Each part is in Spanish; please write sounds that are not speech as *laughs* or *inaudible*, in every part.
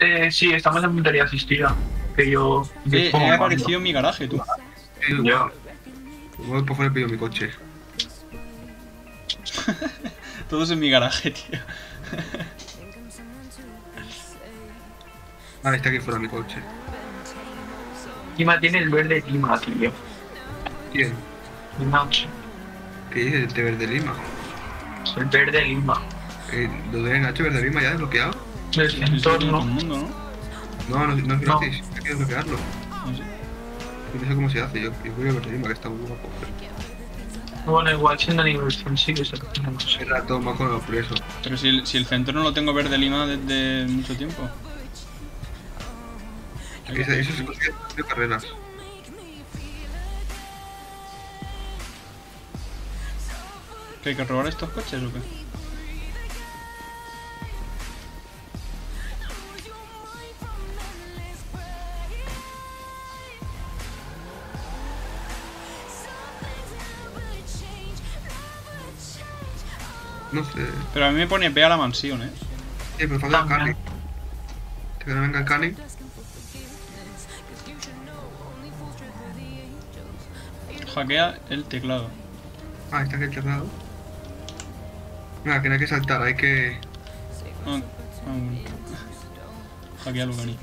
Eh, sí, estamos en puntería asistida. Que yo. Eh, yo pongo he mando. aparecido en mi garaje, tú. Sí, Ya. Voy por y pido mi coche. *laughs* Todos en mi garaje, tío. Ah, está aquí fuera mi coche. Encima tiene el verde Lima, tío. ¿Quién? Lima. ¿Qué dices de Verde Lima? El verde Lima. Eh, lo de Nacho Verde Lima ya desbloqueado. El entorno. mundo, ¿no? No, no, no es No. gratis. Hay que desbloquearlo. No sé. No sé cómo se hace. Yo, yo voy a Verde Lima, que está muy guapo. Bueno, igual siendo aniversario sí que se no sé. El rato más con por eso. Pero si el, si el centro no lo tengo verde lima desde mucho tiempo. Eso, eso se consigue de carreras. ¿Que hay que robar estos coches o qué? No sé. Pero a mí me pone ve a la mansión, ¿eh? Sí, pero falta el. Cani. Que no venga el Cani. Hackea el teclado. Ah, está aquí el teclado. Venga, que no hay que saltar, hay que. Ah, ah, bueno. Hackea Lucani.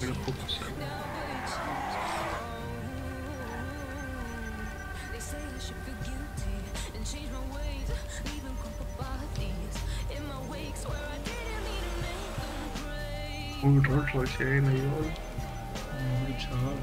que no Un Rolls Royce. Hombre, chaval.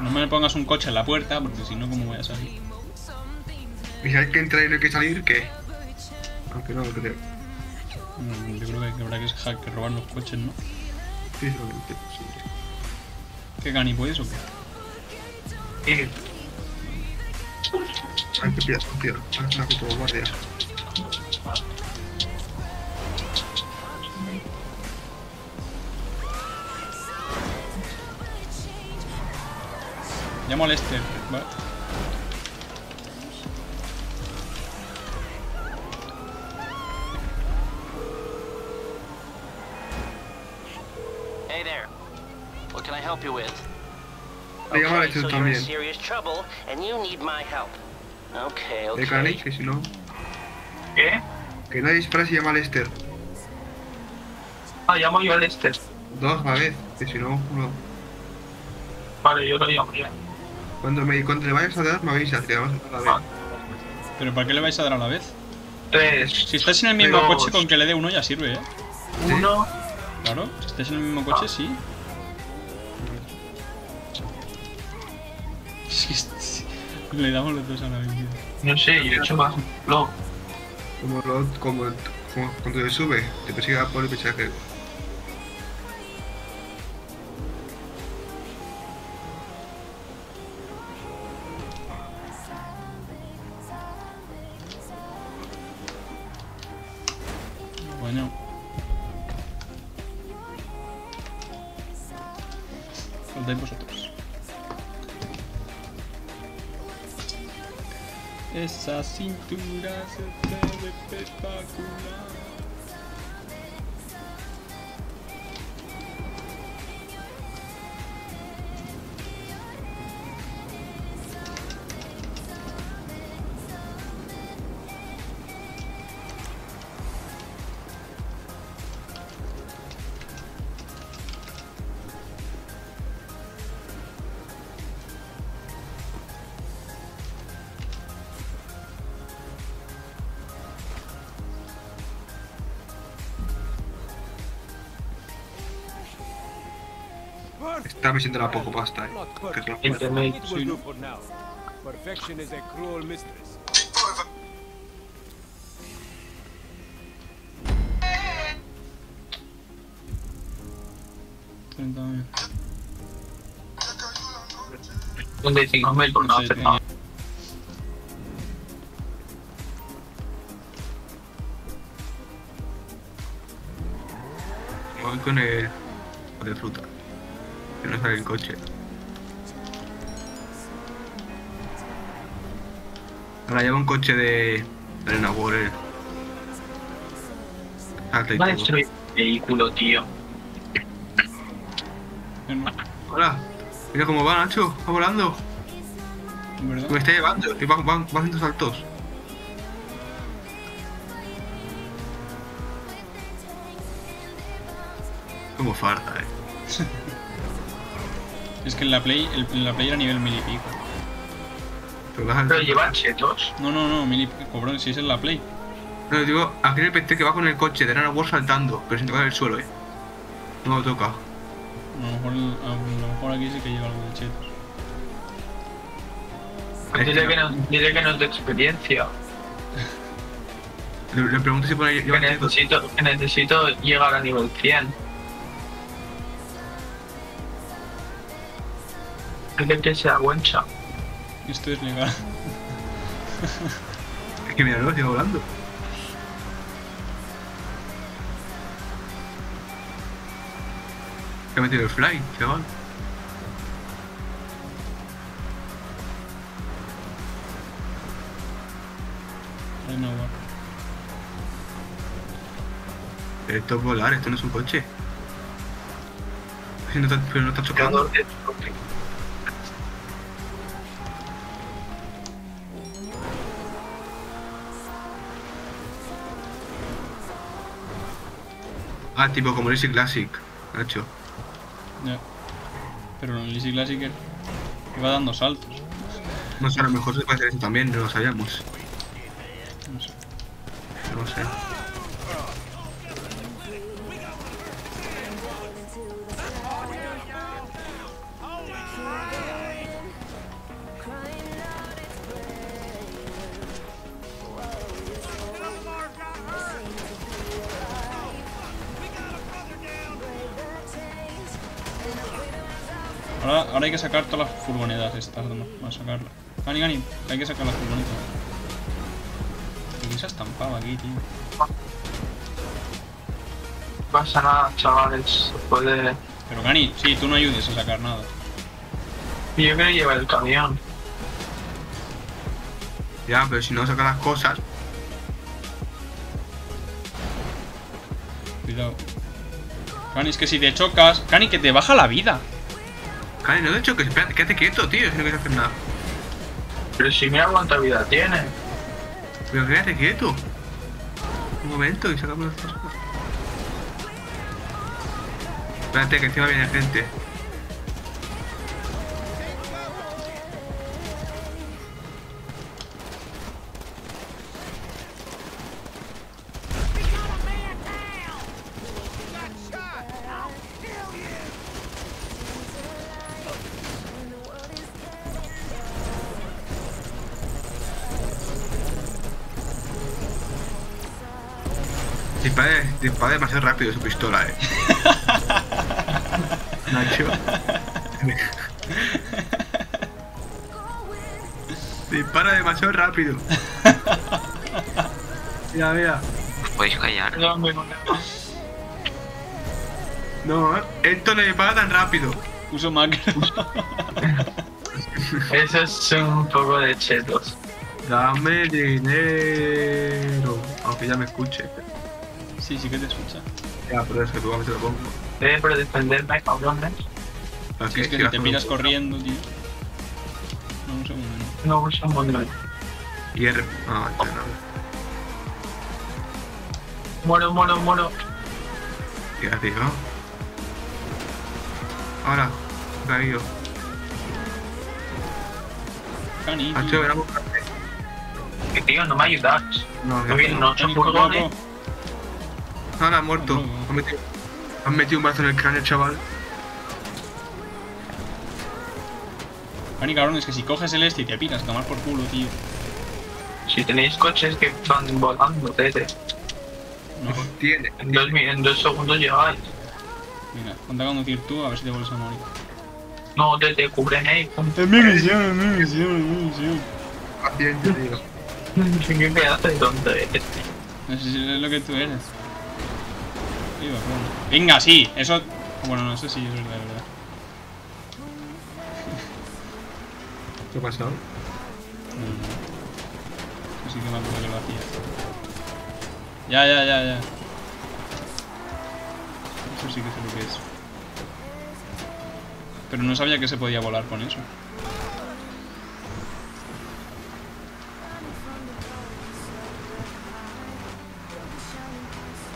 No me pongas un coche en la puerta, porque si no, ¿cómo voy a salir? Y si hay que entrar y no hay que salir, ¿qué? Aunque no lo creo. Mm, Yo creo que habrá que, hack- que robar los coches, ¿no? Sí, posible. ¿Qué Gani puedes o qué? Eh, Hay que pillar, tío. Ah, una puto guardia. Llamo al Lester, ¿vale? Help. Okay, De Cani, okay. que si no. ¿Qué? Que nadie dispara si llama a Lester. Ah, llamo yo al Lester. Dos a la vez, que si no, uno. Vale, yo lo llamo ya. Cuando, me, cuando le vayas a dar, me avisas, que vamos a dar a la vez. ¿Pero para qué le vais a dar a la vez? Tres, Si estáis en el mismo Dos. coche, con que le dé uno ya sirve, ¿eh? uno. Claro, si estáis en el mismo coche, sí. Que es- Le damos los dos a la vez. No sé, yo he hecho más. No. Como, lo, como, como cuando te sube, te persigue a por y piensa que. Bueno. Faltáis vosotros. Esa cintura se ve espectacular. Now. Perfection is a cruel mistress. Treinta mil. 35 mil por no Sí, hacer sí. nada. Voy con el. el fruta. Que no sale el coche. Ahora lleva un coche de. Arena Water. Y Va a destruir el vehículo, tío. Hola. Mira cómo va, Nacho. Va volando. verdad. Me está llevando. Y va, va, va haciendo saltos. Como farta, eh. Es que en la Play, el- en la Play era nivel mil y pico. Pero llevan chetos. No, no, no, mil y pico, bro, si es en la Play. No, digo, aquí en el PC que va con el coche de Nana War saltando, pero sin tocar el suelo, eh. No lo toca. A lo mejor, a lo mejor aquí sí que lleva algo de chetos. Pues Dile que no, dile que no es de experiencia. Le, le pregunto si pone Que necesito, que necesito llegar a nivel 100. Dile que sea guancha. Esto es legal. Es que mira, no, sigo volando. Que ha metido el fly, chaval. No. Esto es volar, esto no es un coche. No está, pero no está chocando. Ah, tipo como Easy Classic, Nacho. Ya. Pero en Easy Classic iba dando saltos. No sé, a lo mejor se puede hacer eso también, no lo sabíamos. No sé. No sé. Ahora, ahora hay que sacar todas las furgonetas estas, ¿no? Vamos a sacarlas. Gani, Gani, hay que sacar las furgonetas. ¿Qué se ha estampado aquí, tío? No pasa nada, chavales. Se puede. Pero Gani, sí, tú no ayudes a sacar nada. Yo quiero llevar el camión. Ya, pero si no saca las cosas, Cuidado. Gani, es que si te chocas... Gani, que te baja la vida. Cani, no de hecho que espérate, quédate quieto, tío, si no quieres hacer nada. Pero si mira cuánta vida tiene. Pero quédate quieto. Un momento y sacamos las cosas. Espérate, que encima viene gente. Dispara, dispara demasiado rápido su pistola, eh. *laughs* Nacho. Dispara demasiado rápido. Mira, mira. ¿Os podéis callar? No, me- No, esto no dispara tan rápido. Uso macro. *laughs* Eso es un poco de chetos. Dame dinero. Aunque ya me escuche. Sí, sí que te escucha. Ya, pero es que tú a te lo pongo. Debe por defenderme, cabrones. Para Si es que si te un- corriendo, tío. No, un segundo. no. No uso muy Y R. Ah, este no. Muero, muero, muero. ¿Qué has dicho? Ahora, caído. Gani, Nacho, tío. ven a buscarte. Que tío, no me ayudas. No, No no. Gani, corre, furgones. Muerto. No, no, no. Han metido, han metido un brazo en el cráneo, chaval. Gani, cabrón, es que si coges el este y te piras, tomar por culo, tío. Si tenéis coches que van volando, tete. No. Tiene. En dos, en dos segundos llegáis. Mira, ponte a conducir tú a ver si te vuelves a morir. No, tete, cúbreme. Es mi misión, es mi misión, es mi misión. Paciente, tío. *laughs* ¿Qué pedazo de tonto eres? No sé si es lo que tú eres. Bueno. Venga, sí, eso. Bueno, no sé si es verdad, es verdad. *laughs* ¿Qué ha pasado? No, no. Eso sí que me acuerdo que lo hacía. Ya, ya, ya, ya. Eso sí que sé lo que es. Pero no sabía que se podía volar con eso.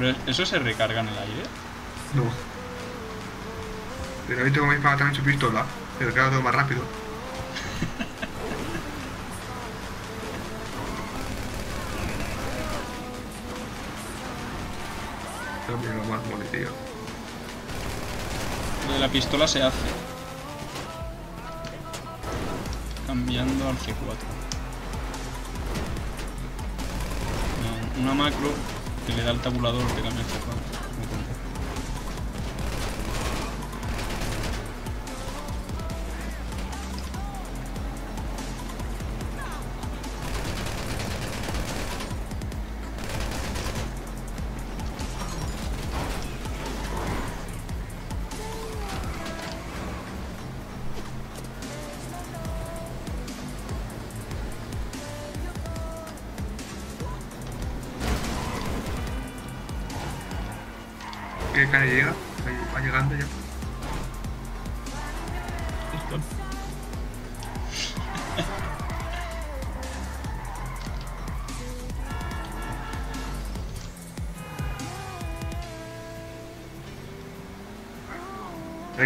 Pero eso se recarga en el aire. No. Pero visto cómo dispara también su pistola. Pero claro, todo más rápido. *laughs* También lo más mole, tío. Lo de la pistola se hace. Cambiando al G4. No, Una macro le da el tabulador que cambia el G4. ¿Qué cara llega? Va- llegando ya.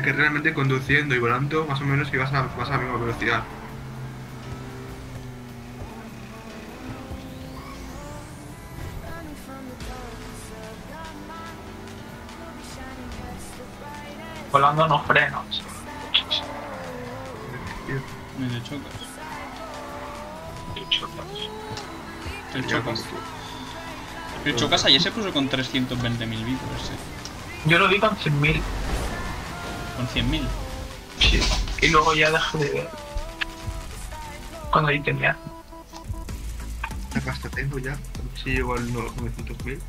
Que realmente conduciendo y volando más o menos que vas a, vas a la misma velocidad. Volando no frenos. Y le chocas. Hecho, El Ya, chocas. El chocas ayer se puso con 320.000 vivos ese. Yo lo vi con 100.000. Con 100.000. Sí. Y luego ya dejé de ver. Cuando ahí tenía. ¿Qué pasta tengo ya? Si llego al no- 900.000.